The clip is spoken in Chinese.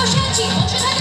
受伤，请同事参加